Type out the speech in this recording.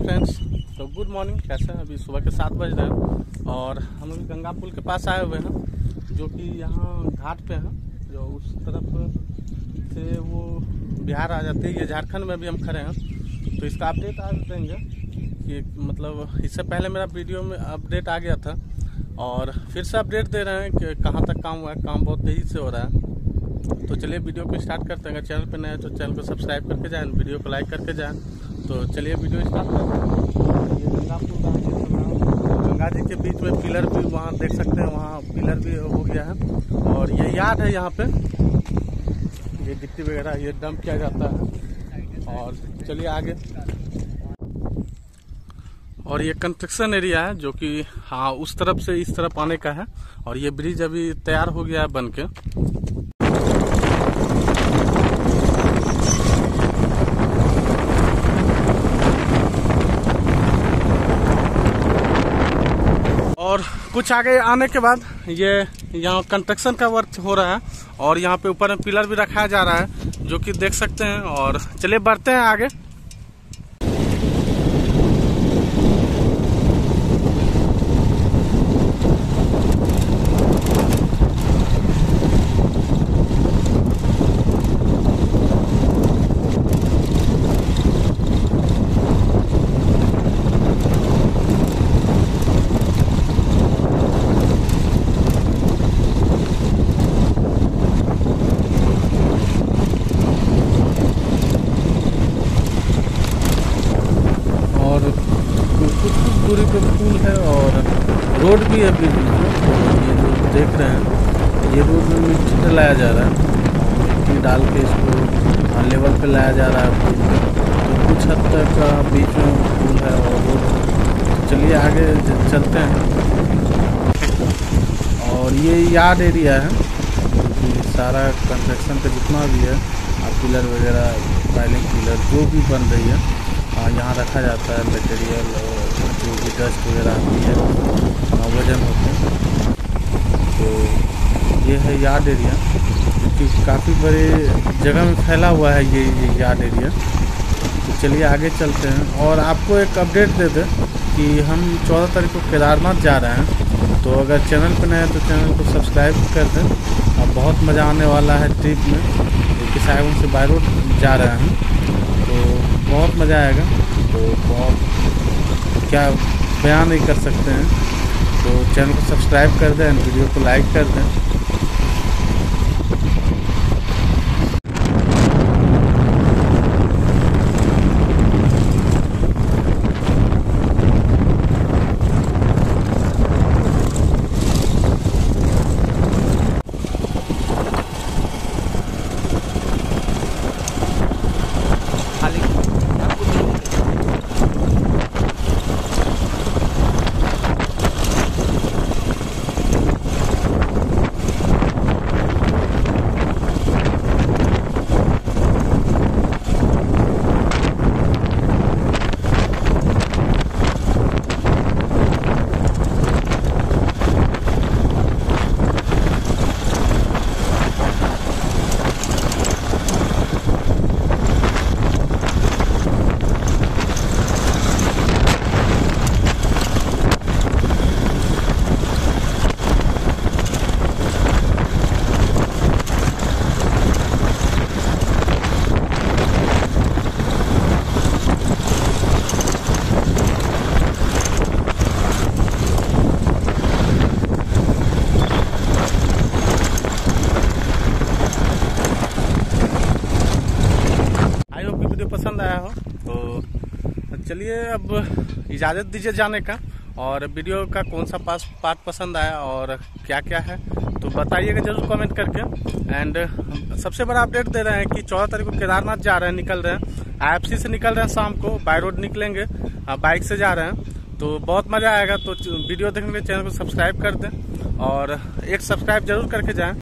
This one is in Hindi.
फ्रेंड्स तो गुड मॉर्निंग कैसे हैं? अभी सुबह के सात बज रहे हैं और हम अभी गंगा पुल के पास आए हुए हैं, जो कि यहाँ घाट पे हैं। जो उस तरफ़ से वो बिहार आ जाती है, ये झारखंड में भी हम खड़े हैं। तो इसका अपडेट आज देंगे कि मतलब इससे पहले मेरा वीडियो में अपडेट आ गया था और फिर से अपडेट दे रहे हैं कि कहाँ तक काम हुआ है। काम बहुत तेज़ी से हो रहा है। तो चलिए वीडियो को स्टार्ट करते हैं। अगर चैनल पर नए तो चैनल को सब्सक्राइब करके जाएँ वीडियो को लाइक करके जाएँ। तो चलिए वीडियो स्टार्ट करते गंगा जी के बीच में पिलर भी वहाँ देख सकते हैं, वहाँ पिलर भी हो गया है। और ये यार्ड है यहाँ पे। ये गिट्टी वगैरह, ये डंप किया जाता है। और चलिए आगे। और ये कंस्ट्रक्शन एरिया है, जो कि हाँ उस तरफ़ से इस तरफ़ आने का है। और ये ब्रिज अभी तैयार हो गया है बन के और कुछ आगे आने के बाद ये यहाँ कंस्ट्रक्शन का वर्क हो रहा है और यहाँ पे ऊपर में पिलर भी रखा जा रहा है, जो कि देख सकते हैं और चलिए बढ़ते हैं आगे और कुछ दूरी पे है और रोड भी है बीच ये जो देख रहे हैं। ये रोड में मिट्टी डलाया जा रहा है। मिट्टी डाल के इसको लेवल पे लाया जा रहा है तो कुछ हद तक बीच में पुल है और रोड चलिए आगे चलते हैं। और ये यार्ड एरिया है। सारा कंस्ट्रक्शन का जितना भी है पिलर वगैरह, पाइलिंग पिलर, जो भी बन रही है यहाँ रखा जाता है मटेरियल और जो भी डस्ट वगैरह आती है वज़न होते हैं। तो ये है यार्ड एरिया क्योंकि काफ़ी बड़े जगह में फैला हुआ है ये ये यार्ड एरिया तो चलिए आगे चलते हैं। और आपको एक अपडेट दे दें कि हम चौदह तारीख को केदारनाथ जा रहे हैं। तो अगर चैनल पर नए हैं तो चैनल को सब्सक्राइब कर दें। और बहुत मज़ा आने वाला है ट्रिप में, क्योंकि किसागुन से बाय रोड जा रहे हैं। तो बहुत मज़ा आएगा। तो बहुत क्या बयान नहीं कर सकते हैं तो चैनल को सब्सक्राइब कर दें, वीडियो को लाइक कर दें। वीडियो पसंद आया हो तो चलिए अब इजाज़त दीजिए जाने का। और वीडियो का कौन सा पास पार्ट पसंद आया और क्या क्या है तो बताइएगा ज़रूर कमेंट करके। एंड सबसे बड़ा अपडेट दे रहे हैं कि चौदह तारीख को केदारनाथ जा रहे हैं, निकल रहे हैं। आई से निकल रहे हैं शाम को बाय रोड निकलेंगे बाइक से जा रहे हैं। तो बहुत मज़ा आएगा तो वीडियो देखने के चैनल को सब्सक्राइब कर दें। और एक सब्सक्राइब ज़रूर करके जाएँ।